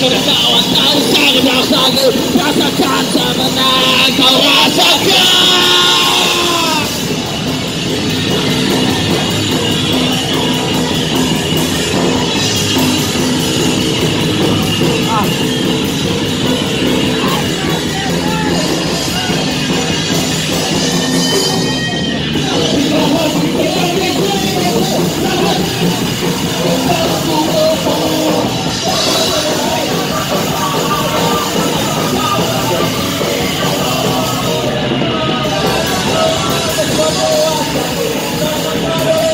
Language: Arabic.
Sag, sag, sag, sag, sag, sag, sag, sag, sag, sag, sag, Thank you.